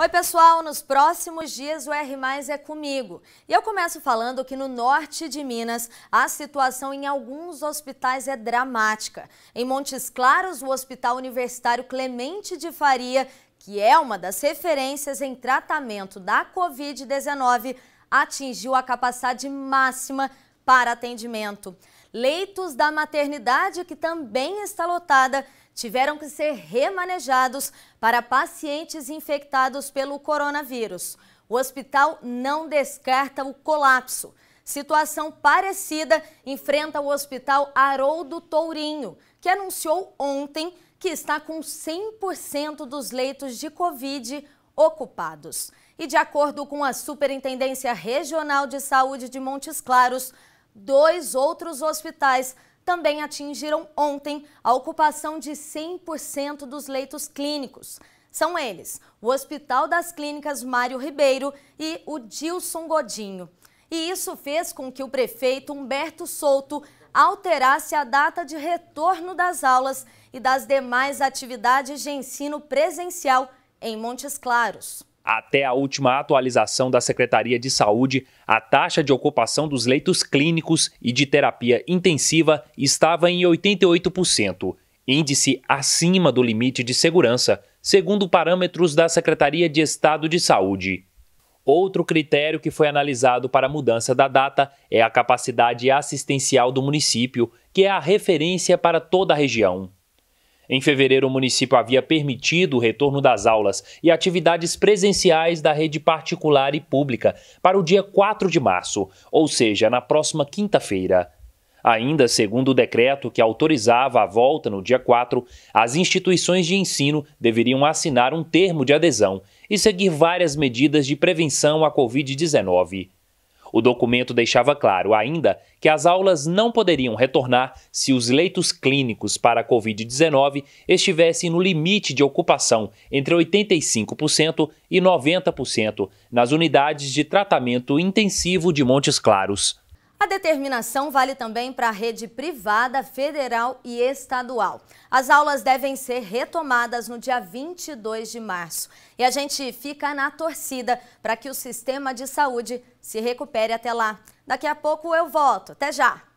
Oi, pessoal. Nos próximos dias o R é comigo. E eu começo falando que no norte de Minas a situação em alguns hospitais é dramática. Em Montes Claros, o Hospital Universitário Clemente de Faria, que é uma das referências em tratamento da Covid-19, atingiu a capacidade máxima para atendimento. Leitos da maternidade, que também está lotada, tiveram que ser remanejados para pacientes infectados pelo coronavírus. O hospital não descarta o colapso. Situação parecida enfrenta o Hospital Haroldo Tourinho, que anunciou ontem que está com 100% dos leitos de Covid ocupados. E de acordo com a Superintendência Regional de Saúde de Montes Claros, dois outros hospitais também atingiram ontem a ocupação de 100% dos leitos clínicos. São eles o Hospital das Clínicas Mário Ribeiro e o Dilson Godinho. E isso fez com que o prefeito Humberto Souto alterasse a data de retorno das aulas e das demais atividades de ensino presencial em Montes Claros. Até a última atualização da Secretaria de Saúde, a taxa de ocupação dos leitos clínicos e de terapia intensiva estava em 88%, índice acima do limite de segurança, segundo parâmetros da Secretaria de Estado de Saúde. Outro critério que foi analisado para a mudança da data é a capacidade assistencial do município, que é a referência para toda a região. Em fevereiro, o município havia permitido o retorno das aulas e atividades presenciais da rede particular e pública para o dia 4 de março, ou seja, na próxima quinta-feira. Ainda segundo o decreto que autorizava a volta no dia 4, as instituições de ensino deveriam assinar um termo de adesão e seguir várias medidas de prevenção à Covid-19. O documento deixava claro ainda que as aulas não poderiam retornar se os leitos clínicos para a Covid-19 estivessem no limite de ocupação entre 85% e 90% nas unidades de tratamento intensivo de Montes Claros. A determinação vale também para a rede privada, federal e estadual. As aulas devem ser retomadas no dia 22 de março. E a gente fica na torcida para que o sistema de saúde se recupere até lá. Daqui a pouco eu volto. Até já!